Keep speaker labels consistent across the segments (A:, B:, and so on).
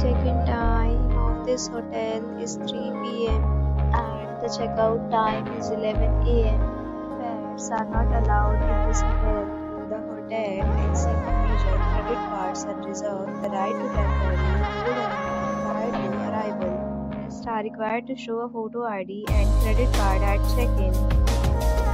A: Check-in time of this hotel is 3 p.m. and the checkout time is 11 a.m. Pets are not allowed in this hotel. The hotel accepts major credit cards and reserves the right to temporarily prior to arrival. Guests are required to show a photo ID and credit card at check-in.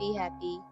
A: Be happy.